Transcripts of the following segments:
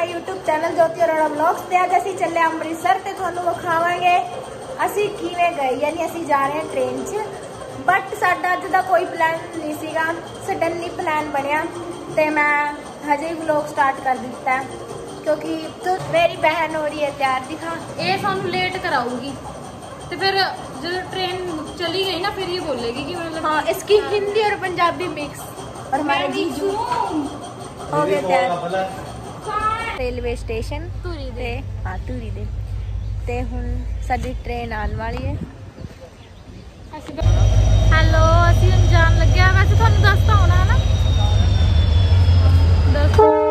my YouTube channel Jyoti Arora vlogs ਤੇ ਅੱਜ ਅਸੀਂ ਚੱਲੇ ਅੰਮ੍ਰਿਤਸਰ ਤੇ ਤੁਹਾਨੂੰ ਵਿਖਾਵਾਂਗੇ ਅਸੀਂ ਕਿਵੇਂ ਗਏ ਯਾਨੀ ਅਸੀਂ ਜਾ ਰਹੇ ਹਾਂ ਟ੍ਰੇਨ 'ਚ ਬਟ ਸਾਡਾ ਅੱਜ ਦਾ ਕੋਈ ਪਲਾਨ ਨਹੀਂ ਸੀਗਾ ਸਡਨਲੀ ਪਲਾਨ ਬਣਿਆ ਤੇ ਮੈਂ ਹਜੇ ਹੀ ਵਲੌਗ ਸਟਾਰਟ ਕਰ ਦਿੱਤਾ ਹੈ ਕਿਉਂਕਿ तो मेरी बहन हो रही है तैयार दिखा ਇਹ ਸਾਨੂੰ ਲੇਟ ਕਰਾਊਗੀ ਤੇ ਫਿਰ ਜਦੋਂ ਟ੍ਰੇਨ ਚਲੀ ਗਈ ਨਾ ਫਿਰ ਇਹ ਬੋਲੇਗੀ ਕਿ ਮਤਲਬ हाँ इसकी हिंदी और पंजाबी मिक्स और हमारे जीजू हो गए तैयार ਰੇਲਵੇ ਸਟੇਸ਼ਨ ਧੂਰੀ ਦੇ। ਆ ਧੂਰੀ ਦੇ। ਤੇ ਹੁਣ ਸਾਡੀ ਟ੍ਰੇਨ ਆਉਣ ਵਾਲੀ ਹੈ। ਹੈਲੋ ਅਸੀਂ ਹੁਣ ਜਾਣ ਲੱਗਿਆ। ਵੈਸੇ ਤੁਹਾਨੂੰ ਦੱਸਤਾ ਹੋਣਾ ਨਾ? ਦੱਸੋ।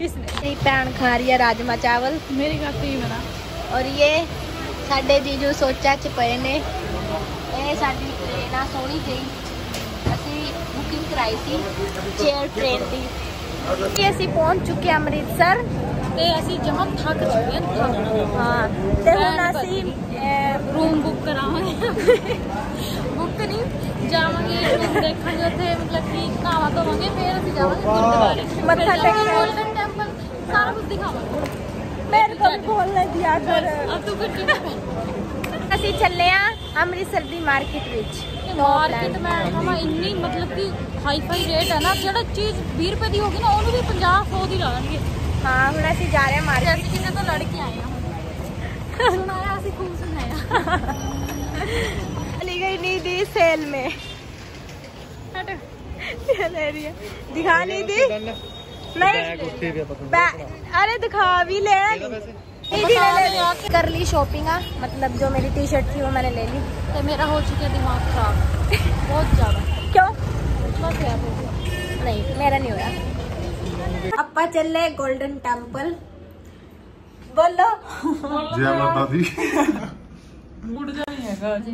किसने मेरी भैन खा रही है राजमा चावल मेरी खाती ही मेरा ਔਰ ਇਹ ਸਾਡੇ ਜੀਜੂ ਸੋਚਾਂ ਚ ਪਏ ਨੇ ਇਹ ਸਾਡੀ ਟ੍ਰੇਨ ਆ ਸੋਹਣੀ ਜਿਹੀ ਅਸੀਂ ਬੁਕਿੰਗ ਕਰਾਈ ਸੀ ਚੇਅਰ ਟ੍ਰੇਨ ਦੀ ਕਿ ਅਸੀਂ ਪਹੁੰਚ ਚੁੱਕੇ ਹਾਂ ਅੰਮ੍ਰਿਤਸਰ ਤੇ ਅਸੀਂ ਜਮਾਂ ਥੱਕ ਚੁੱਕੇ ਹਾਂ ਥੱਕ ਹਾਂ ਤੇ ਹੁਣ ਭੈਣ ਅਸੀਂ ਰੂਮ ਬੁੱਕ ਕਰਾਵਾਂਗੇ ਬੁੱਕ ਨਹੀਂ ਜਾਵਾਂਗੇ room ਦੇਖਾਂਗੇ ਉੱਥੇ ਮਤਲਬ ਕਿ ਨਹਾਵਾ ਧੋਵਾਂਗੇ ਫਿਰ ਅਸੀਂ ਜਾਵਾਂਗੇ ਗੁਰਦੁਆਰੇ ਮੱਥਾ ਟੇਕਣਾ। ਗੋਲਡਨ ਟੈਂਪਲ ਸਾਰਾ ਕੁਝ ਦਿਖਾਵਾਂਗੇ ਮੇਰੇ ਕੋਲ ਬੋਲਣੇ ਦਿਆ ਕਰ ਅਬ ਤੂੰ ਕੁਝ ਨਹੀਂ ਅਸੀਂ ਚੱਲੇ ਆ ਅੰਮ੍ਰਿਤਸਰ ਦੀ ਮਾਰਕੀਟ ਵਿੱਚ ਮਾਰਕੀਟ ਮੈਂ ਕਹਾਂ ਇੰਨੀ ਮਤਲਬ ਕਿ ਹਾਈ ਫਾਈ ਰੇਟ ਹੈ ਨਾ ਜਿਹੜਾ ਚੀਜ਼ 20 ਰੁਪਏ ਦੀ ਹੋਗੀ ਨਾ ਉਹਨੂੰ ਵੀ 50 100 ਦੀ ਲਾਣਗੇ ਹਾਂ ਹੁਣ ਅਸੀਂ ਜਾ ਰਹੇ ਹਾਂ ਮਾਰਕੀਟ ਜੈਸੇ ਕਿਤੇ ਤੋਂ ਲੜ ਕੇ ਆਏ ਹਾਂ ਸੁਣਾਇਆ ਅਸੀਂ ਖੂਬ ਸੁਣਾਇਆ चली गई निधि सेल में क्या ले रही है दिखा निधि अरे दिखा भी ले। कर ली शॉपिंग हाँ। मतलब जो मेरी टी शर्ट थी वो मैंने ले ली। तो मेरा हो चुका है दिमाग खराब। बहुत ज़्यादा। क्यों? नहीं मेरा नहीं हुआ अपा चल रहे गोल्डन टेंपल बोलो। जय माता दी। मुड़ जा नहीं है गाजी।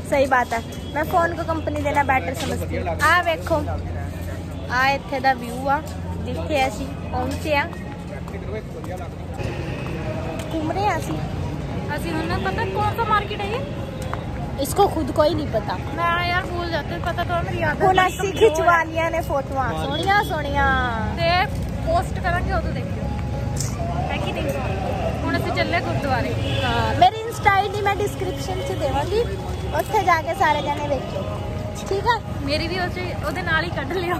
ਸਹੀ ਬਾਤ ਹੈ ਮੈਂ ਫੋਨ ਕੋ ਕੰਪਨੀ ਦੇਣਾ ਬੈਟਰ ਸਮਝਦੀ ਆ ਵੇਖੋ ਆ ਇੱਥੇ ਦਾ ਵਿਊ ਆ ਜਿੱਥੇ ਅਸੀਂ ਪਹੁੰਚੇ ਆ ਘੁੰਮ ਰਹੇ ਆ ਅਸੀਂ ਅਸੀਂ ਹੁਣ ਪਤਾ ਕੌਣ ਸਾ ਮਾਰਕੀਟ ਹੈ ਇਹ इसको खुद को ही नहीं पता। मैं यार भूल जाती हूँ पता तो मेरी याद है असी खिंचवानिया ने फ़ोटो सोनिया सोनिया। ते पोस्ट करेंगे उदो देखियो। है कि नहीं? हुन असि चले गुरुद्वारे। मेरी इंस्टा आईडी मैं डिस्क्रिप्शन च देवांगी। ਉੱਥੇ ਜਾ ਕੇ ਸਾਰੇ ਜਣੇ ਵੇਖਿਓ ਠੀਕ ਹੈ ਮੇਰੀ ਵੀ ਉਸੇ ਉਹਦੇ ਨਾਲ ਹੀ ਕੱਢ ਲਿਓ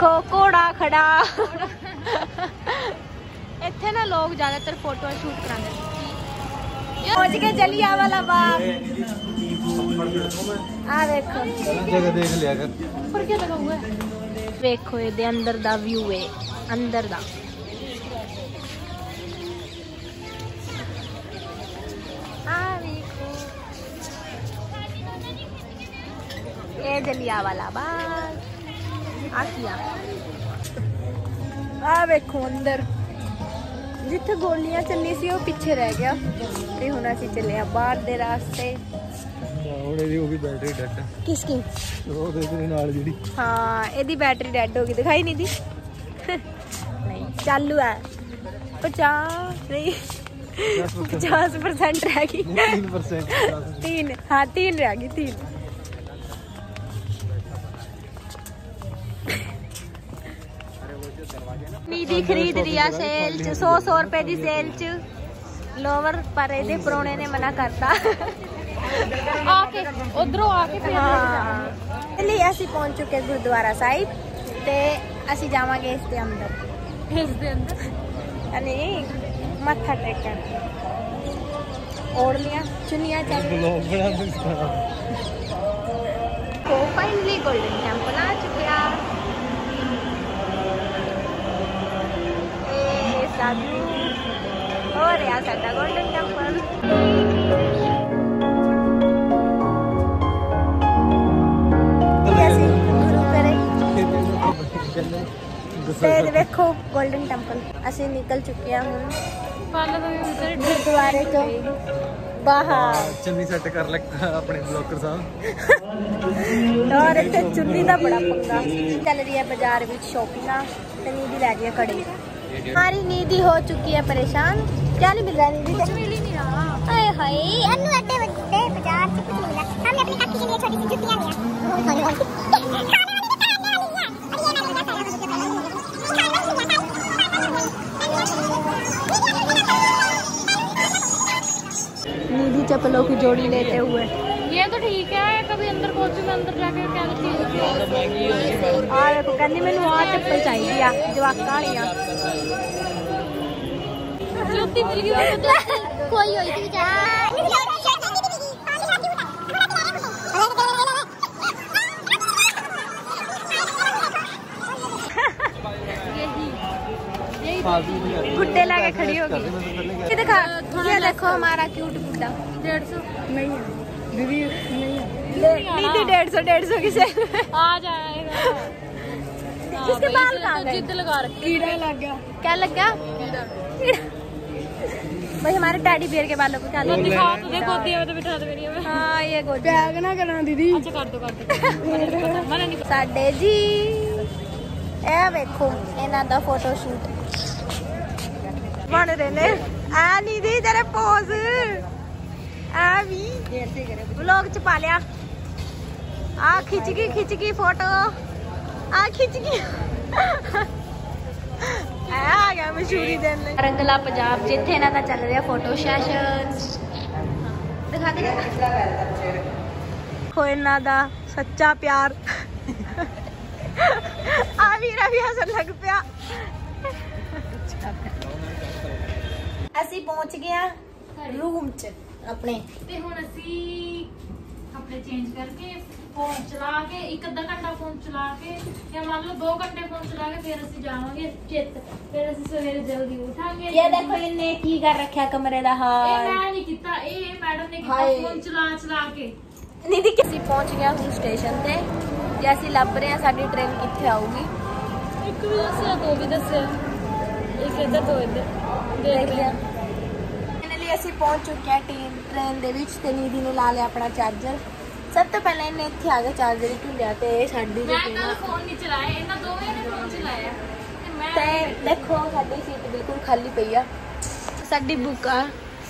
ਕੋ ਘੋੜਾ ਖੜਾ ਇੱਥੇ ਨਾ ਲੋਕ ਜ਼ਿਆਦਾਤਰ ਫੋਟੋਆਂ ਸ਼ੂਟ ਕਰਾਉਂਦੇ ਨੇ ਪਹੁੰਚ ਕੇ ਜਲਿਆ ਵਾਲਾ ਬਾਗ ਆ ਵੇਖੋ ਜਗ੍ਹਾ ਦੇਖ ਲਿਆ ਕਰ ਉੱਪਰ ਕੀ ਲਗਾ ਹੁਆ ਹੈ ਵੇਖੋ ਇਹਦੇ ਅੰਦਰ ਦਾ ਵਿਊ ਹੈ ਅੰਦਰ ਦਾ है जलिया वाला बाग आखिया ਆ ਵੇਖੋ ਅੰਦਰ ਜਿੱਥੇ ਗੋਲੀਆਂ ਚੱਲੀ ਸੀ ਉਹ ਪਿੱਛੇ ਰਹਿ ਗਿਆ ਤੇ ਹੁਣ ਅਸੀਂ ਚੱਲੇ ਆ ਬਾਹਰ ਦੇ ਰਾਸਤੇ ਹੁਣ ਇਹਦੀ ਹੋ ਗਈ ਬੈਟਰੀ ਡੈਡ ਕਿਸ ਕੀ ਉਹ ਦੇ ਨਾਲ ਜਿਹੜੀ ਹਾਂ ਇਹਦੀ ਬੈਟਰੀ ਡੈਡ ਹੋ ਗਈ ਦਿਖਾਈ ਨਹੀਂ ਦੀ ਨਹੀਂ ਚਾਲੂ ਆ 50 ਨਹੀਂ 50% ਰਹਿ ਗਈ 3% 3 ਹਾਂ 3 ਰਹਿ ਗਈ 3 ਮੀ ਖਰੀਦ ਰਿਆ ਸੇਲ ਚ 100 100 ਰੁਪਏ ਦੀ ਸੇਲ ਚ। ਲੋਵਰ ਪਰ ਇਹਦੇ ਪਰੋਣੇ ਨੇ ਮਨਾ ਕਰਤਾ। ਆ ਕੇ ਉਧਰੋਂ ਆ ਕੇ ਫਿਰ ਲਈ ਅਸੀਂ ਪਹੁੰਚ ਚੁੱਕੇ ਗੁਰਦੁਆਰਾ ਸਾਹਿਬ ਤੇ ਅਸੀਂ ਜਾਵਾਂਗੇ ਇਸ ਦੇ ਅੰਦਰ। ਇਸ ਦੇ ਅੰਦਰ? ਅਨੇ ਮੱਥਾ ਟੇਕਣ। ਔਰ ਲਿਆ ਚੁੰਨੀਆਂ ਚੱਕ ਬਲੌਗ ਬਣਾ ਦਿੱਤਾ ਉਹ प्यासा था गोल्डन टेंपल ਤੇ ਦੇਖੋ 골ਡਨ ਟੈਂਪਲ ਅਸੀਂ ਨਿਕਲ ਚੁੱਕੇ ਹਾਂ ਹੁਣ ਗੁਰਦੁਆਰੇ ਤੋਂ ਬਾਹਰ ਚੁੰਨੀ ਸੈੱਟ ਕਰ ਲੈ ਆਪਣੇ ਬਲੌਕਰ ਸਾਹਿਬ ਔਰ ਇੱਥੇ ਚੁੰਨੀ ਦਾ ਬੜਾ ਪੰਗਾ ਚੱਲ ਰਹੀ ਹੈ ਬਾਜ਼ਾਰ ਵਿੱਚ ਸ਼ੋਪਿੰਗ ਆ ਤੇ ਨੀਦੀ ਲੈ ਗਈ ਕੜੇ हमारी नीदी हो चुकी है परेशान। क्या नहीं मिल रहा नीदी कुछ मिल ही नहीं रहा। अरे हाय। अन्नू अड्डे बड़े बाज़ार से कुछ मिला। हमने अपनी काकी के लिए छोटी सी जुतियाँ लिया नीदी चप्पलों की जोड़ी लेते हुए। ये तो ठीक है कभी अंदर पहुँची मैं अंदर जाके क्या चीज़ कहनी मैं आ चप्पल चाहिए जवाक गुड्डे लाके खड़ी होगी। ये देखा ये देखो हमारा क्यूट गुड्डा। डेढ़ सौ। नहीं है। दीदी नहीं है दीदी डेढ़ सौ डेढ़ सौ की सेल में आ जाएगा हाँ, इसके भाई, बाल तो कहाँ गए? जिद लगा रखी कीड़ा लग गया क्या लग गया भाई हमारे टैडी बियर के बालों को क्या तो लग दिखा तो दे गोदी में तो बिठा दे मेरी में हाँ ये गोदी बैग ना करना दीदी अच्छा कर दो कर दो मैंने नहीं पता मैंने नहीं ਸਾਡੇ ਜੀ ਇਹ ਵੇਖੋ ਇਹਨਾਂ ਦਾ ਫੋਟੋ ਸ਼ੂਟ ਬਣ ਰਹੇ ਨੇ ਆ ਨਹੀਂ ਦੀ ਤੇਰੇ ਪੋਜ਼ ਆ ਵੀ ਵਲੌਗ ਚ ਪਾ ਲਿਆ ਆ ਖਿੱਚ ਗਈ ਖਿੱਚ ਗਈ ਫੋਟੋ ਆ ਖਿੱਚ ਗਈ ਆ ਆ ਗਿਆ ਮਸ਼ਹੂਰੀ ਦੇਣ ਲਈ ਰੰਗਲਾ ਪੰਜਾਬ ਜਿੱਥੇ ਇਹਨਾਂ ਦਾ ਚੱਲ ਰਿਹਾ ਫੋਟੋ ਸੈਸ਼ਨ ਦਿਖਾ ਦੇ ਦੇਖੋ ਇਹਨਾਂ ਦਾ ਸੱਚਾ ਪਿਆਰ ਆ ਵੀਰਾ ਵੀ ਹੱਸਣ ਲੱਗ ਪਿਆ ਅਸੀਂ ਪਹੁੰਚ ਗਏ ਆ ਰੂਮ ਚ ਆਪਣੇ। ਤੇ ਹੁਣ ਅਸੀਂ ਕੱਪੜੇ ਚੇਂਜ ਕਰਕੇ ਫੋਨ ਚਲਾ ਕੇ ਇੱਕ ਅੱਧਾ ਘੰਟਾ ਫੋਨ ਚਲਾ ਕੇ ਜਾਂ ਮੰਨ ਲਓ 2 ਘੰਟੇ ਫੋਨ ਚਲਾ ਕੇ ਫਿਰ ਅਸੀਂ ਜਾਵਾਂਗੇ ਚਿੱਤ। ਫਿਰ ਅਸੀਂ ਸਵੇਰੇ ਜਲਦੀ ਉਠਾਂਗੇ ਇਹ ਦੇਖੋ ਇਹਨੇ ਕੀ ਕਰ ਰੱਖਿਆ ਕਮਰੇ ਦਾ ਇਹ ਹਾਲ ਮੈਂ ਨਹੀਂ ਕੀਤਾ ਇਹ ਮੈਡਮ ਨੇ ਕੀਤਾ। ਫੋਨ ਚਲਾ ਚਲਾ ਕੇ। ਨੀਦੀ ਕਿ ਅਸੀਂ ਪਹੁੰਚ ਗਏ ਹੁਣ ਸਟੇਸ਼ਨ ਤੇ ਤੇ ਅਸੀਂ ਲੱਭ ਰਹੇ ਆ ਸਾਡੀ ਟ੍ਰੇਨ ਕਿੱਥੇ ਆਊਗੀ? ਇੱਕ ਵੀ ਦੱਸਿਆ ਦੋ ਵੀ ਦੱਸਿਆ। ਇੱਕ ਇੱਧਰ ਦੋ ਇੱਧਰ। ਦੇਖਦੇ ਆ ਫਾਈਨਲੀ ਅਸੀਂ ਪਹੁੰਚ ਚੁੱਕੇ ਹਾਂ ਟ੍ਰੇਨ ਟ੍ਰੇਨ ਦੇ ਵਿੱਚ ਤੇ ਨੀਦੀ ਨੇ ਲਾ ਲਿਆ ਆਪਣਾ ਚਾਰਜਰ ਸਭ ਤੋਂ ਪਹਿਲਾਂ ਇਹਨੇ ਇੱਥੇ ਆ ਕੇ ਚਾਰਜਰ ਹੀ ਢੁੱਲਿਆ ਤੇ ਸਾਡੀ ਮੈਂ ਕੱਲ ਦੇਖੋ ਸਾਡੀ ਖਾਲੀ ਪਈ ਆ। ਸਾਡੀ ਬੁੱਕ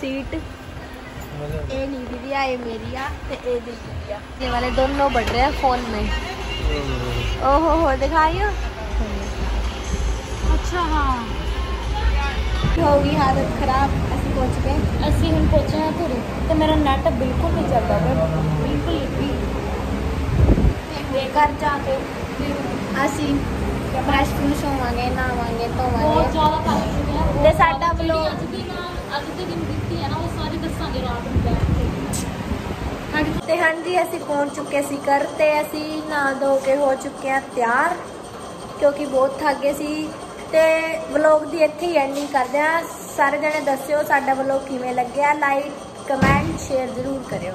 ਸੀਟ ਇਹ ਨੀਦੀ ਦੀ ਆ ਮੇਰੀ ਆ ਤੇ ਇਹ ਵਾਲੇ ਦੋਨੋਂ ਬੜ ਆ ਫੋਨ ਮੇ। ਓਹੋ ਹੋ ਦਿਖਾਇਓ। ਅੱਛਾ ਹੋ ਗਈ ਹਾਲਤ ਖਰਾਬ। ਪਹੁੰਚ ਗਏ ਅਸੀਂ ਹੁਣ ਪਹੁੰਚੇ ਹਾਂ ਘਰੇ ਤੇ ਮੇਰਾ ਨੈਟ ਬਿਲਕੁਲ ਨਹੀਂ ਚੱਲਦਾ ਪਿਆ। ਬਿਲਕੁਲ ਵੀ। ਤੇ ਘਰ ਜਾ ਕੇ ਅਸੀਂ ਫਰੈਸ਼ ਫਰੂਸ਼ ਹੋਵਾਂਗੇ ਨਹਾਵਾਂਗੇ ਬਹੁਤ ਧੋਵਾਂਗੇ ਜ਼ਿਆਦਾ ਹਾਂ ਤੇ ਸਾਡਾ ਜਿਹੜੀ vlog- ਅੱਜ ਦੀ ਨਾ ਅੱਜ ਦੇ ਦਿਨ ਬੀਤੀ ਹੈ ਨਾ ਉਹ ਸਾਰੀ ਦੱਸਾਂਗੇ ਰਾਤ ਨੂੰ ਬੈਠ ਕੇ। ਤੇ ਹਾਂਜੀ ਅਸੀਂ ਪਹੁੰਚ ਚੁੱਕੇ ਸੀ ਘਰ ਤੇ ਅਸੀਂ ਨਹਾ ਧੋ ਕੇ ਹੋ ਚੁੱਕੇ ਹਾਂ ਤਿਆਰ ਕਿਉਂਕਿ ਬਹੁਤ ਥੱਕ ਗਏ ਸੀ। ਤੇ ਵਲੌਗ ਦੀ ਇੱਥੇ ਹੀ ਐਂਡਿੰਗ ਕਰਦੇ ਹਾਂ। ਸਾਰੇ ਜਣੇ ਦੱਸਿਓ ਸਾਡਾ ਵਲੌਗ ਕਿਵੇਂ ਲੱਗਿਆ। ਲਾਈਕ ਕਮੈਂਟ ਸ਼ੇਅਰ ਜ਼ਰੂਰ ਕਰਿਓ।